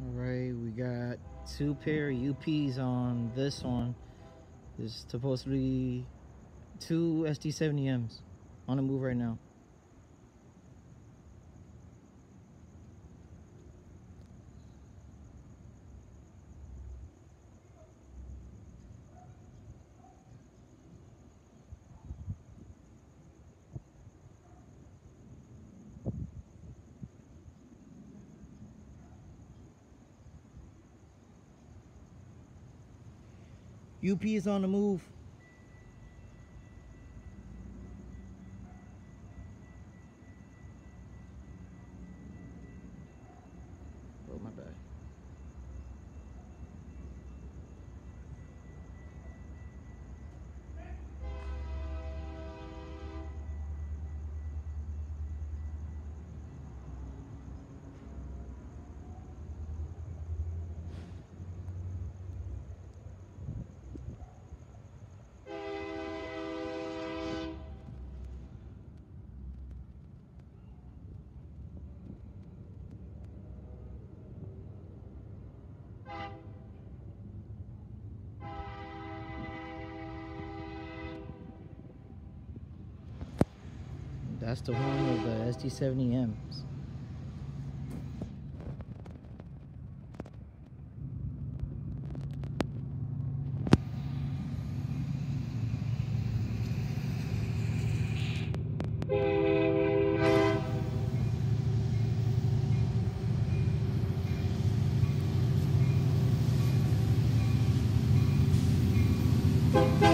All right, we got two pair of UPs on this one. There's supposed to be two SD70Ms on the move right now. UP is on the move. That's the one with the SD70Ms. Alright.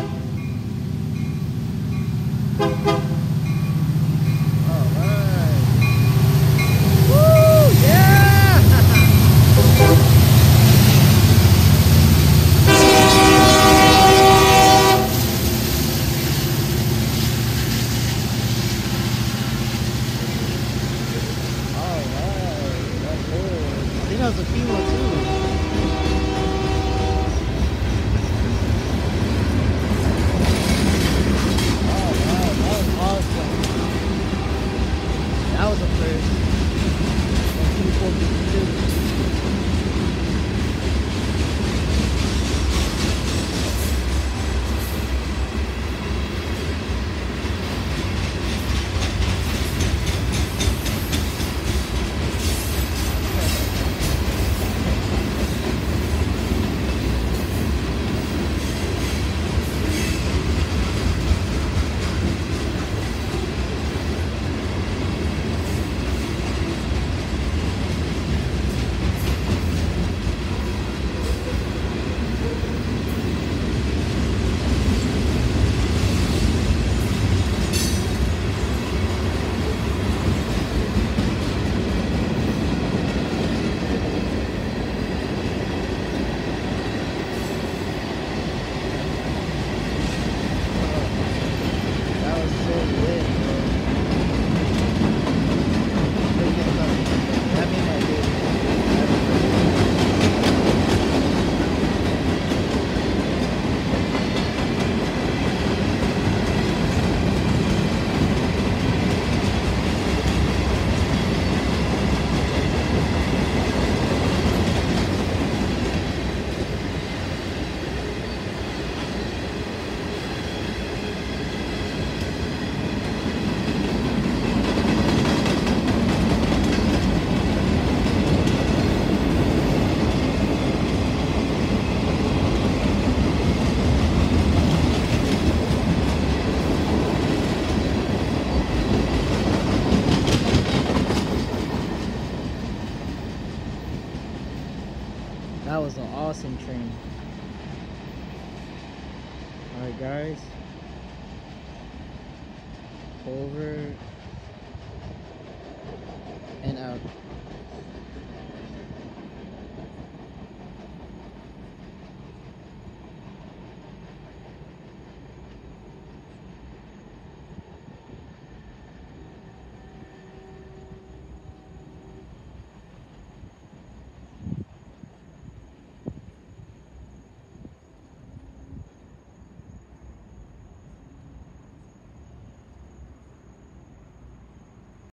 Was an awesome train. Alright guys. Over and out.